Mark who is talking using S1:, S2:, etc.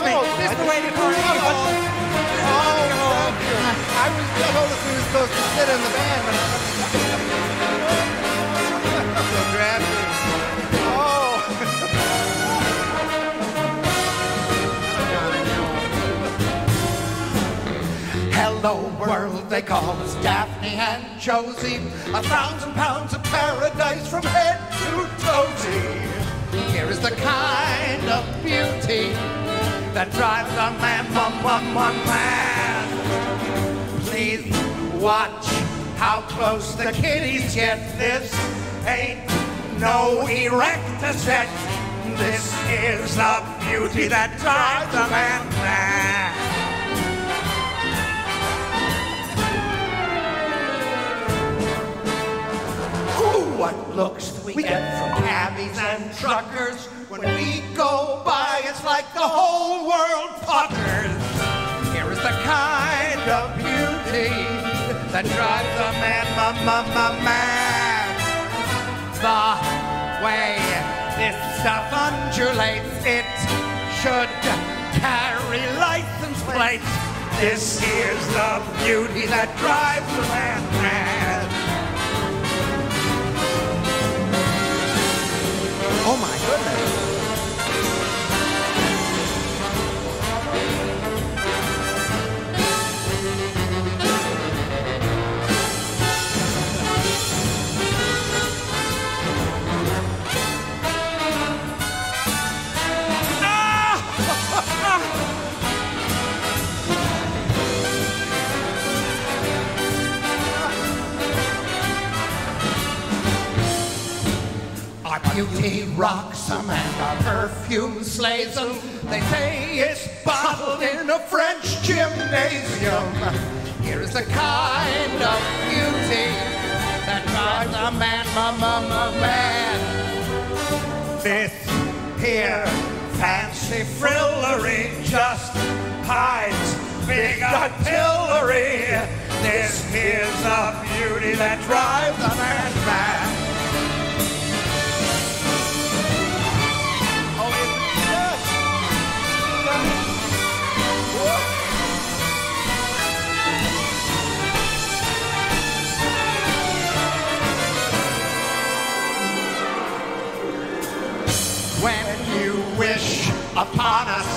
S1: Me. Oh, this is the way to party. I was told that we were supposed to sit in the oh.
S2: Hello world, they call us Daphne and Josie. A thousand pounds of paradise from head to toe. Here is the kind of beauty that drives a man, one man. Please watch how close the kitties get. This ain't no Erector set. This is the beauty that drives a man mad. What looks we get from cabbies and truckers. When we go by, it's like the whole world puckers. Here is the kind of beauty that drives a man, ma, ma, ma, mad. The way this stuff undulates, it should carry license plates. This is the beauty that drives a man mad. Beauty rocks 'em and our perfume slays 'em. They say it's bottled in a French gymnasium. Here is the kind of beauty that drives a man, ma, ma, ma, man. This here fancy frillery just hides big artillery. This is a beauty that drives upon us.